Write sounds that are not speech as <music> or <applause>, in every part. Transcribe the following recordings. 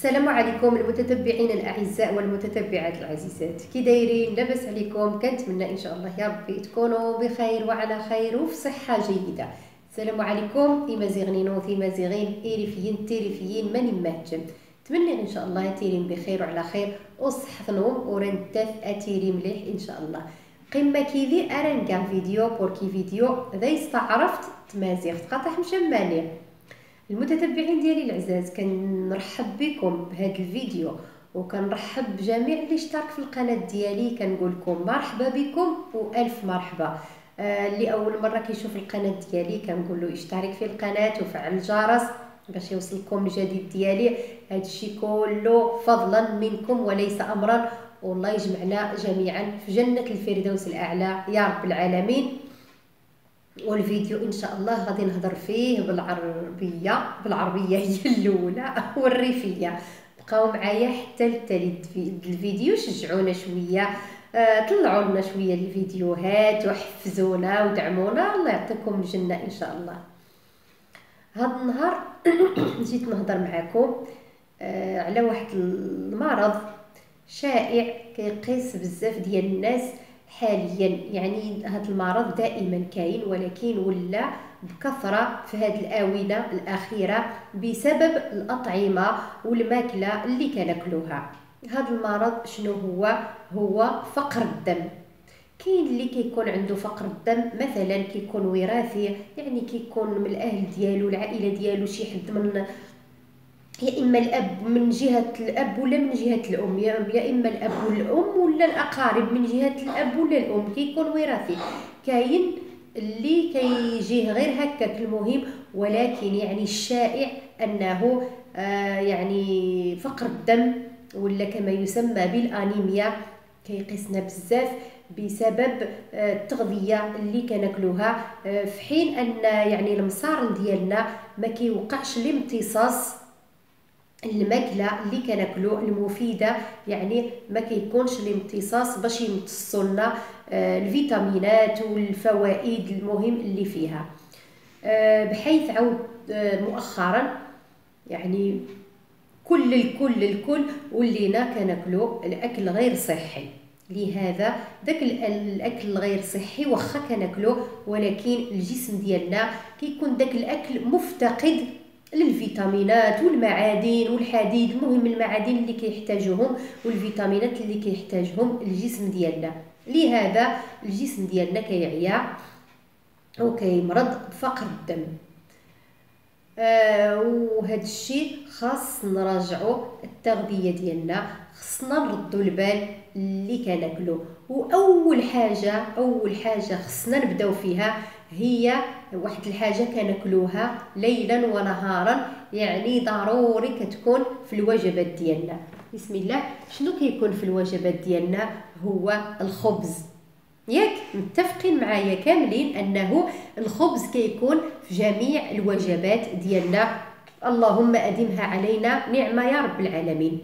السلام عليكم المتتبعين الأعزاء والمتتبعات العزيزات. كي دايرين لاباس عليكم. كنتمنى إن شاء الله يا ربي تكونوا بخير وعلى خير وفي صحة جيدة. السلام عليكم. في مازيغين إيريفيين تيريفيين ماني مهجم تمنى إن شاء الله تيرين بخير وعلى خير. وصحة نوم ورنتف أتيري مليح إن شاء الله. قمة كيدي ارنكا فيديو بوركي فيديو. ذا استعرفت تمازيغ. تقاطح مشمانية المتتبعين ديالي العزاز كنرحب بكم بهذا الفيديو وكنرحب بجميع اللي اشترك في القناة ديالي. كنقول لكم مرحبا بكم وألف مرحبا. آه اللي أول مرة كيشوف القناة ديالي كنقول له اشترك في القناة وفعل الجرس باش يوصلكم الجديد ديالي. هذا الشيء كله فضلا منكم وليس امرا والله يجمعنا جميعا في جنة الفردوس الأعلى. يا رب العالمين. والفيديو إن شاء الله غادي نهضر فيه بالعربية بالعربية هي <laughs> الأولى والريفية. بقاو معايا حتى للتالي الفيديو شجعونا شوية آه طلعوا لنا شوية الفيديوهات وحفزونا ودعمونا. الله يعطيكم الجنة إن شاء الله. هذا النهار <coughs> جيت نهضر معكم آه على واحد المرض شائع كيقيس بزاف ديال الناس. حاليا. يعني هذا المرض دائما كاين ولكن ولا بكثرة في هذه الآونة الأخيرة بسبب الأطعمة والماكلة اللي كناكلوها. هذا المرض شنو هو؟ هو فقر الدم. كاين اللي كيكون عنده فقر الدم مثلا كيكون وراثي يعني كيكون من الأهل ديالو العائلة ديالو شي حد من يا إما الأب من جهة الأب ولا من جهة الأم؟ يا إما الأب والأم ولا الأقارب من جهة الأب ولا الأم؟ كيكون وراثي. كاين اللي كيجيه غير هكاك المهم ولكن يعني الشائع أنه آه يعني فقر الدم ولا كما يسمى بالأنيميا كيقيسنا بزاف بسبب آه التغذية اللي كناكلوها آه في حين أن يعني المصارن ديالنا ما كيوقعش الامتصاص الماكله اللي كناكلو المفيدة يعني ما كيكونش الامتصاص باش يمتصوا لنا آه الفيتامينات والفوائد المهم اللي فيها. آه بحيث عاود آه مؤخرا يعني كل الكل الكل ولينا كناكلو الأكل غير صحي. لهذا داك الأكل الغير صحي واخا كناكلوه ولكن الجسم ديالنا كيكون داك الأكل مفتقد للفيتامينات والمعادن والحديد المهم المعادن اللي كيحتاجوهم والفيتامينات اللي كيحتاجهم الجسم ديالنا. لهذا الجسم ديالنا كيعيا وكيمرض بفقر الدم. آه وهذا الشيء خاص نراجعوا التغذية ديالنا خصنا نردوا البال اللي كناكلو. وأول حاجة أول حاجة خصنا نبداو فيها هي واحد الحاجة كناكلوها ليلا ونهارا يعني ضروري كتكون في الوجبات ديالنا. بسم الله. شنو كيكون في الوجبات ديالنا؟ هو الخبز. ياك؟ متفقين معايا كاملين أنه الخبز كيكون في جميع الوجبات ديالنا. اللهم ادمها علينا. نعمة يا رب العالمين.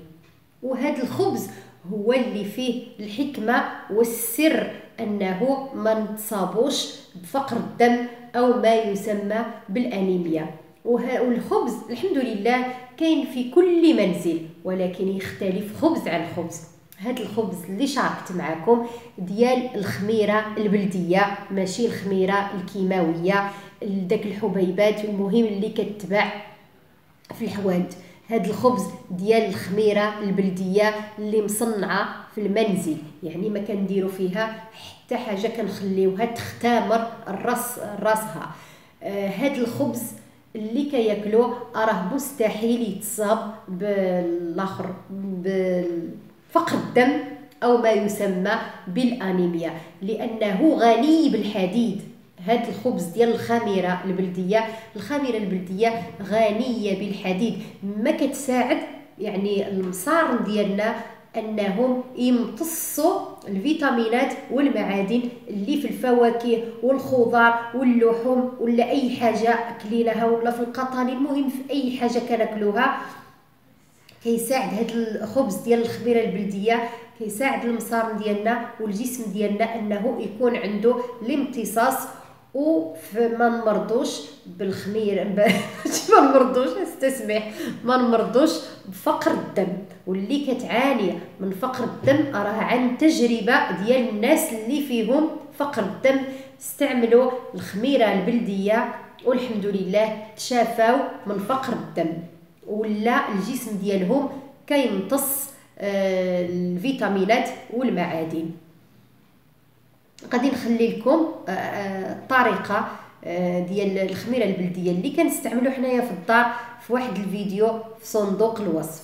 وهذا الخبز هو اللي فيه الحكمة والسر أنه ما نتصابوش بفقر الدم أو ما يسمى بالأنيميا. والخبز الحمد لله كاين في كل منزل ولكن يختلف خبز عن خبز. هذا الخبز اللي شاركت معكم ديال الخميرة البلدية ماشي الخميرة الكيماوية داك الحبيبات المهم اللي كتباع في الحوانت هاد الخبز ديال الخميرة البلدية اللي مصنعة في المنزل. يعني ما كنديروا فيها حتى حاجة كنخليوها تختمر الراس راسها. آه هاد الخبز اللي كياكلوه راه مستحيل يتصاب بالاخر بفقر الدم أو ما يسمى بالأنيميا لأنه غني بالحديد. هاد الخبز ديال الخميرة البلدية. الخميرة البلدية غنية بالحديد. ما كتساعد يعني المصارن ديالنا أنهم يمتصوا الفيتامينات والمعادن اللي في الفواكه والخضار واللحوم ولا أي حاجة أكليناها ولا في القطن المهم في أي حاجة كناكلوها. كيساعد هذا الخبز ديال الخميرة البلدية كيساعد المصارن ديالنا والجسم ديالنا أنه يكون عنده الامتصاص وما نمرضوش بالخمير <laughs> ما نمرضوش استسمح. ما نمرضوش بفقر الدم. واللي كتعاني من فقر الدم راه عن تجربة ديال الناس اللي فيهم فقر الدم. استعملوا الخميرة البلدية والحمد لله تشافوا من فقر الدم. ولا الجسم ديالهم كيمتص آه، الفيتامينات والمعادن. غادي نخلي لكم آه، آه، الطريقة ديال الخميرة البلدية اللي كنستعملوا حنايا في الدار في واحد الفيديو في صندوق الوصف.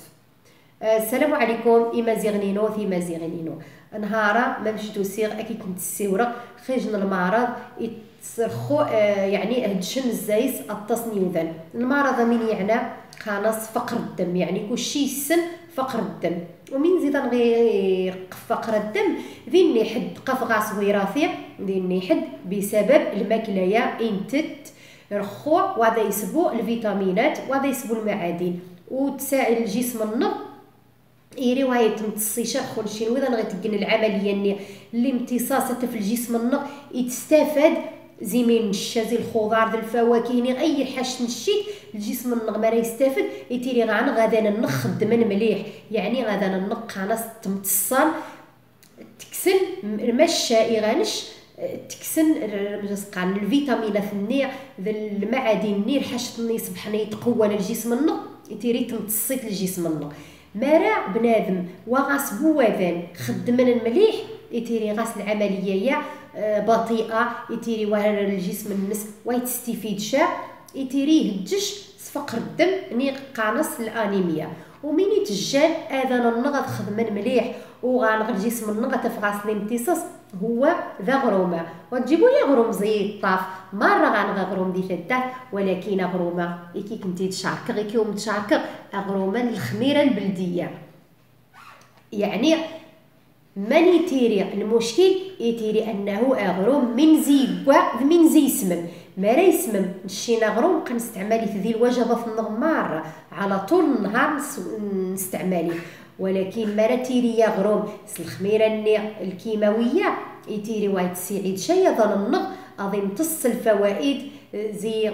السلام عليكم إما زيغنينو ثيما زيغنينو نهارا ما مشيتو سيغ أكيد كنت السيورة. خرجنا المعرض يتصرخو يعني هدشن الزايس التصنيوذن المعرض من يعني خانص فقر الدم. يعني كلشي يسن فقر الدم. ومن زيد غير فقر الدم ذي حد قفغاس وراثي ذي حد بسبب الماكلة إنتت رخو وهذا يسبو الفيتامينات وهذا يسبو المعادن. وتساعد الجسم النض ايري وهي تمتصي شاخ شي نويض غيتقن العملية اللي امتصاصة في الجسم النض يتستافد زي من الشا زي الخضار ديال الفواكه يعني أي حاجة نشيت الجسم النغ راه يستافد يتيري غان غادا نخ خدمن مليح. يعني غادا نق خلاص تمتصان تكسن المشا غانش تكسن قان الفيتامينات النيع المعادن النير حاجة صبحنا يتقوى للجسم النغ يتيري تمتصيت الجسم النغ. مرا بنادم وغاس بوذان خدمن مليح يتيري غاس العملية آه، بطيئة يتيري وهر الجسم النس ويتستفيد شا يتيري يهجش فقر الدم ني قانص الأنيميا. ومين يتجال أذان النغض خدمن مليح وغانغ الجسم النغض تفغاس الامتصاص هو ذا غرومة. وتجيبوا لي غروم زي الطاف مرة غانغ غروم دي ثلاثة ولكن غرومة كي كنتي تشارك غير كيوم تشارك غرومه الخميرة البلدية. يعني من يتيري المشكل؟ يتيري أنه أغروم من زيوا من زي سمم. ما يسمم نشينا غروم كنستعمالي في ذي الوجبه في النغمار. على طول النهار نستعمالي. ولكن ما تيري غروم الخميره الكيماوية. يتيري واحد السعيد ظن النغ غادي يمتص الفوائد زي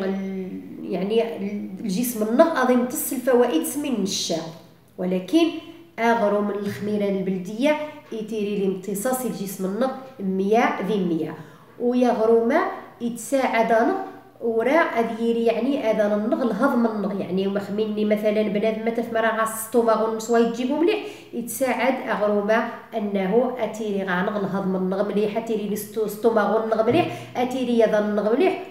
يعني الجسم النغ غادي يمتص الفوائد سمين الشا. ولكن اغرو من الخميرة البلدية يتيري لامتصاص الجسم النغ 100 ذي 100 ويا غرومه يتساعد أنا ورا اديري يعني اذا النغ الهضم النغ. يعني مخميني مثلا بنادم ما تفمر غاس ستوماغ نسوا يجيبو مليح. يتساعد اغروما أنه أتيري غانغ الهضم النغ مليح. أتيري ستوماغ النغ مليح. أتيري يذا النغ مليح.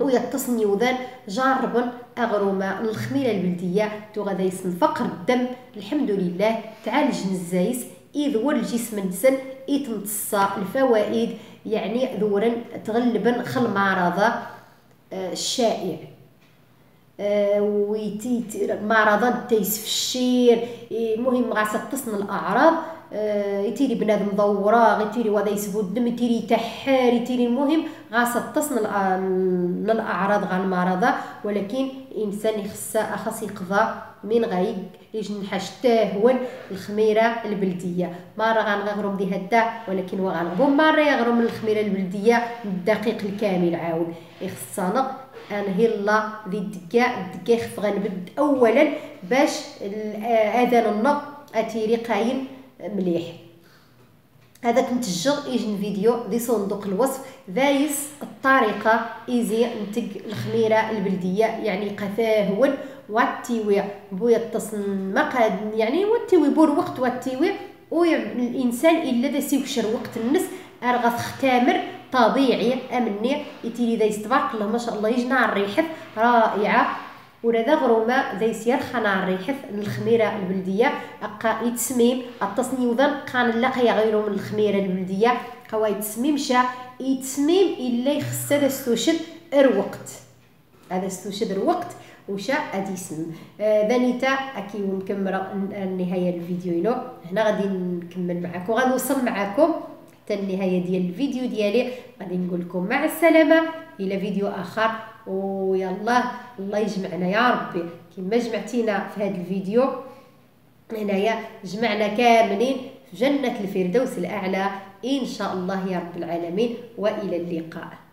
ويتصني وذان جاربا البلدية تو غادا يسن فقر الدم. الحمد لله تعالج نزايس إذ والجسم نسن يتمتص الفوائد يعني ذورا تغلبا خل معرضة آه، الشائع. آه، ويتي معرضة تيس في الشير المهم غاسة تصن الأعراض. يتيري بنادم ضوراغ يتيري وهذا يسبو الدم يتيري تحار يتيري المهم غاسة تصن الأعراض غا المرضى ولكن إنسان يخص أخص يقضى من غايق يجن حتى هو الخميرة البلدية. مرة غنغرم دي هدا ولكن وغنغبو مرة يغرم الخميرة البلدية الدقيق الكامل عاود. يخصنا انهي الله ذي الدقا الدقا يخف غنبد اولا باش آذان النق اتيري قايم مليح. هذا كنت الجغ يجن فيديو دي صندوق الوصف ذايس الطريقة إيزي نتق الخميرة البلدية يعني قفاه هو واتيوي بويا التصن قاد يعني واتيوي بور وقت واتيوي. والانسان إلا ذا سيوكشر وقت النس أرغى ختامر طبيعي أمني يتيلي ذا الله ما شاء الله يجنا الريحة رائعة. ولا ذا غروما ذا يسير خنا الريحة الخميرة البلدية. أقا يتسميم التصنيو ذا قان لقى غيرو من الخميرة البلدية. هو يتسميم شا يتسميم إلا يخص هذا استوشد الوقت. هذا استوشد الوقت وشا اديسم آه ذانيتا أكي ونكمل النهاية الفيديو ينو هنا غادي نكمل معكم غادي نوصل معكم حتى النهاية ديال الفيديو ديالي. غادي نقول لكم مع السلامة. إلى فيديو آخر. ويلا الله يجمعنا يا ربي. كما جمعتينا في هذا الفيديو هنايا جمعنا كاملين في جنة الفردوس الأعلى. إن شاء الله يا رب العالمين وإلى اللقاء.